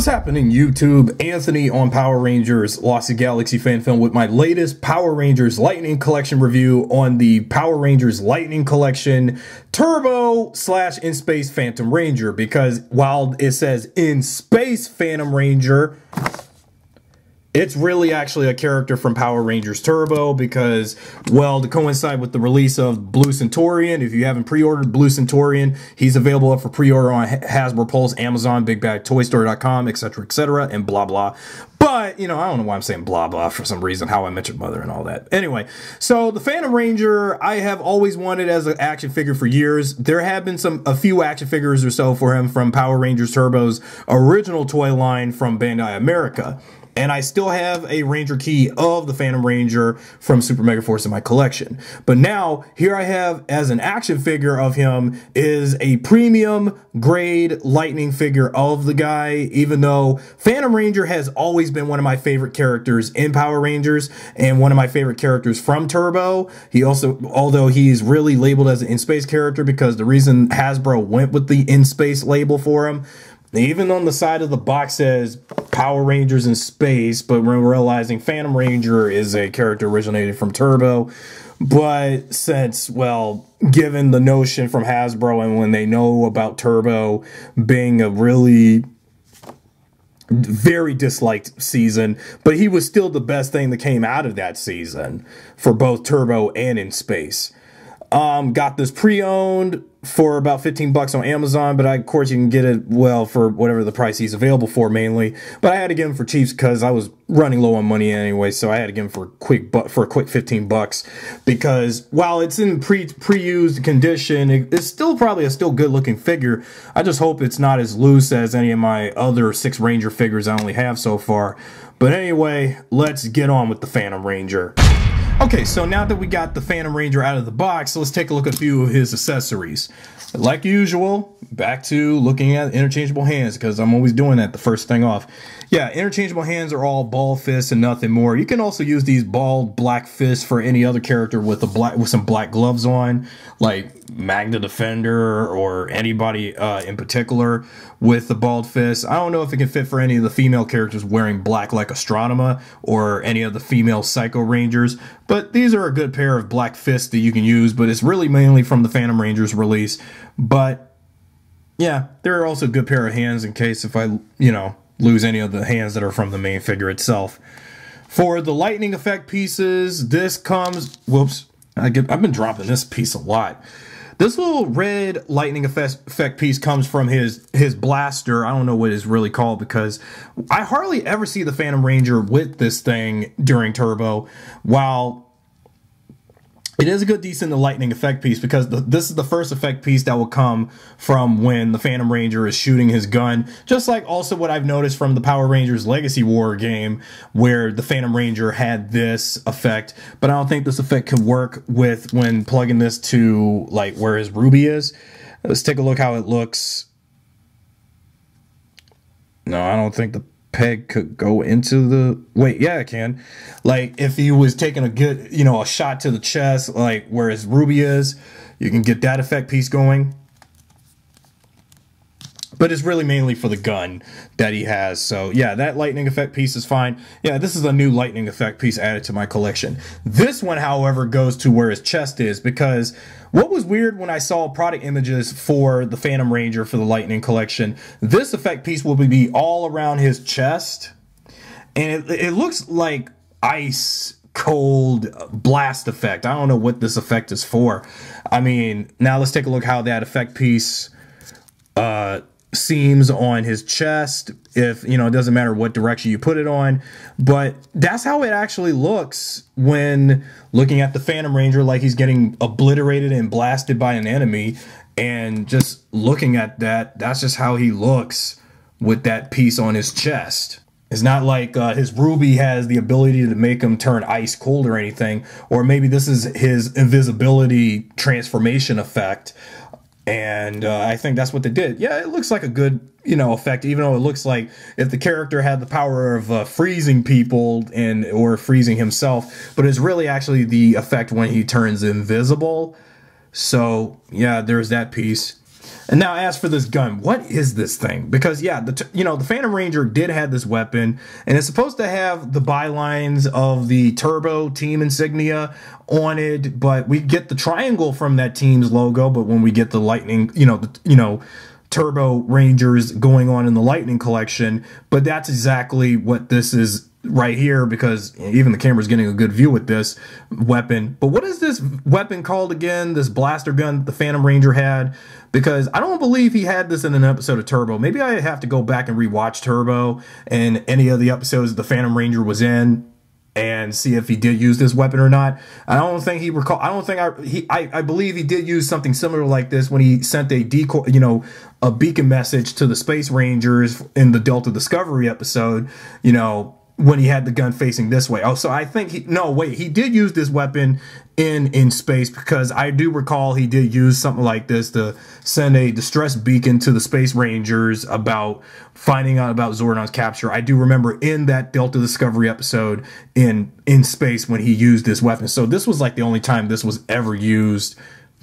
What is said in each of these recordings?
What's happening, YouTube? Anthony on Power Rangers Lost Galaxy fan film with my latest Power Rangers Lightning Collection review on the Power Rangers Lightning Collection Turbo slash In Space Phantom Ranger. Because while it says In Space Phantom Ranger, it's really actually a character from Power Rangers Turbo because, well, to coincide with the release of Blue Senturion, if you haven't pre-ordered Blue Senturion, he's available for pre-order on Hasbro Pulse, Amazon, Big Bad Toy Store.com, etc., etc., and blah blah. But, you know, I don't know why I'm saying blah blah for some reason, how I mentioned Mother and all that. Anyway, so the Phantom Ranger, I have always wanted as an action figure for years. There have been some a few action figures or so for him from Power Rangers Turbo's original toy line from Bandai America and I still have a Ranger key of the Phantom Ranger from Super Mega Force in my collection. But now, here I have as an action figure of him is a premium grade lightning figure of the guy, even though Phantom Ranger has always been one of my favorite characters in Power Rangers and one of my favorite characters from Turbo. He also, although he's really labeled as an in-space character because the reason Hasbro went with the in-space label for him even on the side of the box says Power Rangers in space, but we're realizing Phantom Ranger is a character originated from Turbo. But since, well, given the notion from Hasbro and when they know about Turbo being a really very disliked season, but he was still the best thing that came out of that season for both Turbo and in space. Um, got this pre-owned for about 15 bucks on Amazon, but I, of course you can get it well for whatever the price he's available for mainly. But I had to get him for cheap because I was running low on money anyway, so I had to get him for a quick but for a quick 15 bucks because while it's in pre pre-used condition, it, it's still probably a still good looking figure. I just hope it's not as loose as any of my other six Ranger figures I only have so far. But anyway, let's get on with the Phantom Ranger. Okay, so now that we got the Phantom Ranger out of the box, let's take a look at a few of his accessories. Like usual, back to looking at interchangeable hands because I'm always doing that the first thing off. Yeah, interchangeable hands are all ball fists and nothing more. You can also use these bald black fists for any other character with a black with some black gloves on, like Magna Defender or anybody uh, in particular with the bald fist. I don't know if it can fit for any of the female characters wearing black like Astronema or any of the female Psycho Rangers, but these are a good pair of black fists that you can use, but it's really mainly from the Phantom Rangers release. But yeah, they're also a good pair of hands in case if I, you know, lose any of the hands that are from the main figure itself. For the lightning effect pieces, this comes, whoops, I get, I've been dropping this piece a lot. This little red lightning effect, piece comes from his his blaster. I don't know what it's really called because I hardly ever see the Phantom Ranger with this thing during Turbo, while it is a good decent lightning effect piece because the, this is the first effect piece that will come from when the Phantom Ranger is shooting his gun. Just like also what I've noticed from the Power Rangers Legacy War game where the Phantom Ranger had this effect, but I don't think this effect could work with when plugging this to like where his Ruby is. Let's take a look how it looks. No, I don't think the peg could go into the wait yeah it can. Like if he was taking a good you know a shot to the chest like where his ruby is you can get that effect piece going but it's really mainly for the gun that he has. So yeah, that lightning effect piece is fine. Yeah, this is a new lightning effect piece added to my collection. This one, however, goes to where his chest is because what was weird when I saw product images for the Phantom Ranger for the lightning collection, this effect piece will be all around his chest. And it, it looks like ice cold blast effect. I don't know what this effect is for. I mean, now let's take a look how that effect piece uh, seams on his chest if you know it doesn't matter what direction you put it on. But that's how it actually looks when looking at the phantom ranger like he's getting obliterated and blasted by an enemy. And just looking at that that's just how he looks with that piece on his chest. It's not like uh, his ruby has the ability to make him turn ice cold or anything or maybe this is his invisibility transformation effect and uh, I think that's what they did. Yeah, it looks like a good you know effect, even though it looks like if the character had the power of uh, freezing people and or freezing himself, but it's really actually the effect when he turns invisible. So yeah, there's that piece. And now, as for this gun, what is this thing? Because yeah, the you know the Phantom Ranger did have this weapon, and it's supposed to have the bylines of the Turbo team insignia on it, but we get the triangle from that team's logo. But when we get the Lightning, you know, the, you know, Turbo Rangers going on in the Lightning collection, but that's exactly what this is right here because even the camera's getting a good view with this weapon. But what is this weapon called again? This blaster gun that the Phantom Ranger had? Because I don't believe he had this in an episode of Turbo. Maybe I have to go back and rewatch Turbo and any of the episodes the Phantom Ranger was in and see if he did use this weapon or not. I don't think he recall. I don't think I he I, I believe he did use something similar like this when he sent a decoy, you know, a beacon message to the Space Rangers in the Delta Discovery episode. You know, when he had the gun facing this way. Oh, so I think he no wait, he did use this weapon in in space because I do recall he did use something like this to send a distress beacon to the Space Rangers about finding out about Zordon's capture. I do remember in that Delta Discovery episode in in space when he used this weapon. So this was like the only time this was ever used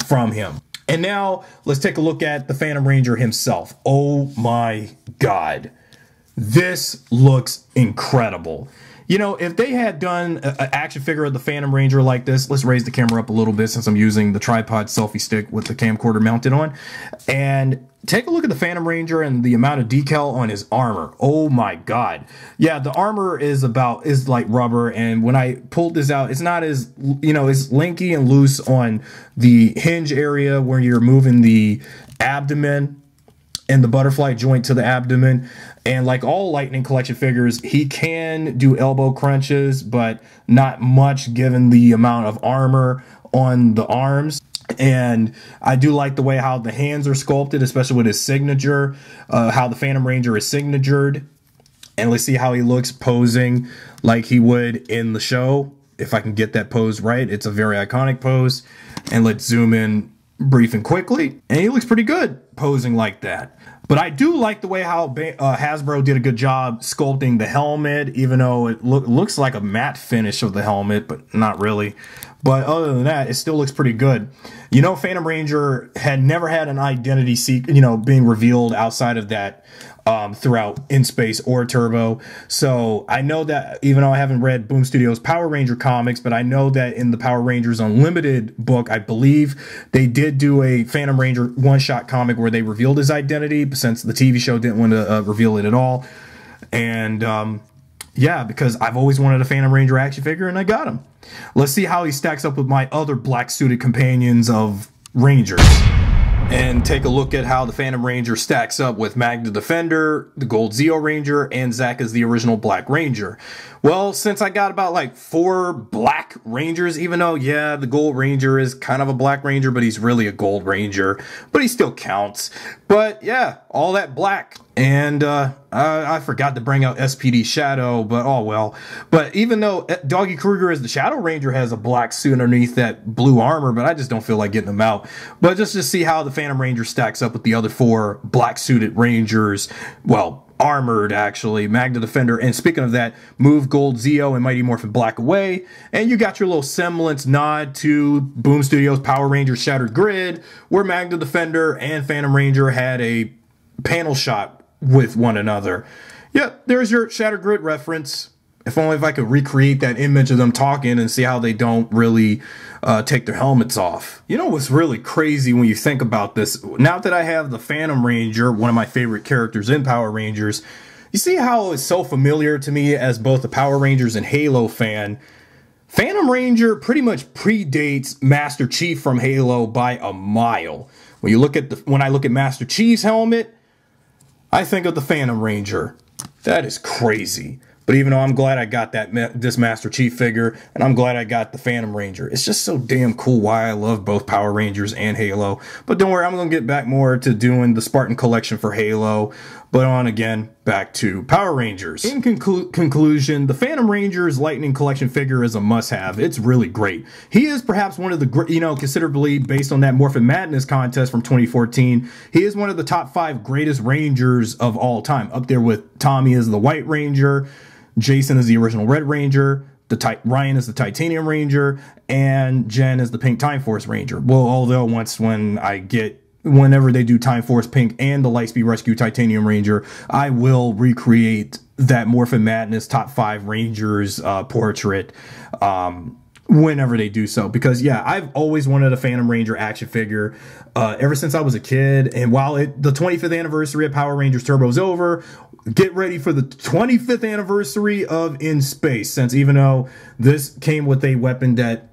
from him. And now let's take a look at the Phantom Ranger himself. Oh my god. This looks incredible. You know, if they had done an action figure of the Phantom Ranger like this, let's raise the camera up a little bit since I'm using the tripod selfie stick with the camcorder mounted on. And take a look at the Phantom Ranger and the amount of decal on his armor. Oh my god. Yeah, the armor is about is like rubber and when I pulled this out, it's not as you know, it's linky and loose on the hinge area where you're moving the abdomen and the butterfly joint to the abdomen. And like all Lightning Collection figures, he can do elbow crunches, but not much given the amount of armor on the arms. And I do like the way how the hands are sculpted, especially with his signature, uh, how the Phantom Ranger is signatured. And let's see how he looks posing like he would in the show. If I can get that pose right, it's a very iconic pose. And let's zoom in brief and quickly. And he looks pretty good posing like that. But I do like the way how uh, Hasbro did a good job sculpting the helmet, even though it look, looks like a matte finish of the helmet, but not really. But other than that, it still looks pretty good. You know, Phantom Ranger had never had an identity seek, you know, being revealed outside of that um, throughout In Space or Turbo. So I know that even though I haven't read Boom Studios Power Ranger comics, but I know that in the Power Rangers Unlimited book, I believe they did do a Phantom Ranger one shot comic where they revealed his identity since the TV show didn't want to uh, reveal it at all. And um, yeah, because I've always wanted a Phantom Ranger action figure and I got him. Let's see how he stacks up with my other black suited companions of Rangers and take a look at how the Phantom Ranger stacks up with Magna Defender, the Gold Zeo Ranger, and Zack as the original Black Ranger. Well, since I got about like four Black Rangers, even though, yeah, the Gold Ranger is kind of a Black Ranger, but he's really a Gold Ranger, but he still counts. But yeah, all that black. And uh, I, I, forgot to bring out SPD Shadow, but oh well. But even though uh, Doggie Cruger as the Shadow Ranger has a black suit underneath that blue armor, but I just don't feel like getting them out. But just to see how the Phantom Ranger stacks up with the other four black suited Rangers, well, armored actually magna Defender and speaking of that move gold zeo and mighty morphin black away and you got your little semblance nod to boom studios power rangers shattered grid where magna Defender and phantom ranger had a panel shot with one another. Yep, there's your Shattered Grid reference. If only if I could recreate that image of them talking and see how they don't really uh, take their helmets off. You know what's really crazy when you think about this? Now that I have the Phantom Ranger, one of my favorite characters in Power Rangers, you see how it's so familiar to me as both a Power Rangers and Halo fan. Phantom Ranger pretty much predates Master Chief from Halo by a mile. When you look at the when I look at Master Chief's helmet, I think of the Phantom Ranger. That is crazy. But even though I'm glad I got that this Master Chief figure, and I'm glad I got the Phantom Ranger, it's just so damn cool why I love both Power Rangers and Halo. But don't worry, I'm gonna get back more to doing the Spartan collection for Halo. But on again, back to Power Rangers. In conclu conclusion, the Phantom Rangers Lightning Collection figure is a must-have. It's really great. He is perhaps one of the, you know, considerably based on that Morphin Madness contest from 2014, he is one of the top five greatest Rangers of all time. Up there with Tommy as the White Ranger, Jason is the original Red Ranger, the Ryan is the Titanium Ranger, and Jen is the Pink Time Force Ranger. Well, although once when I get whenever they do Time Force Pink and the Lightspeed Rescue Titanium Ranger, I will recreate that Morphin Madness top five Rangers uh, portrait. Um, whenever they do so because yeah i've always wanted a phantom ranger action figure uh, ever since i was a kid and while it the 25th anniversary of power rangers turbo is over get ready for the 25th anniversary of in space since even though this came with a weapon that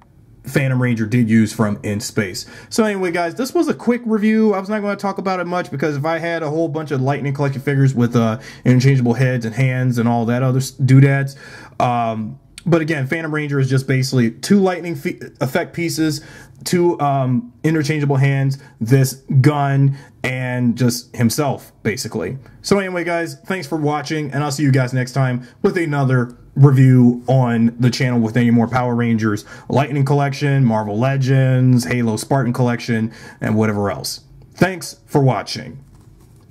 Phantom Ranger did use from In Space. So anyway, guys, this was a quick review. I was not going to talk about it much because if I had a whole bunch of Lightning Collection figures with uh, interchangeable heads and hands and all that other doodads, um, but again, Phantom Ranger is just basically two lightning effect pieces, two um, interchangeable hands, this gun, and just himself, basically. So anyway, guys, thanks for watching, and I'll see you guys next time with another review on the channel with any more Power Rangers Lightning Collection, Marvel Legends, Halo Spartan Collection, and whatever else. Thanks for watching.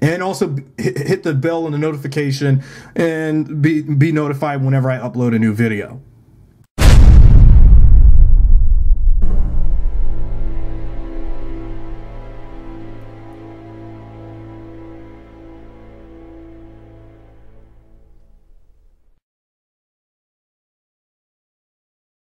And also hit the bell and the notification and be, be notified whenever I upload a new video.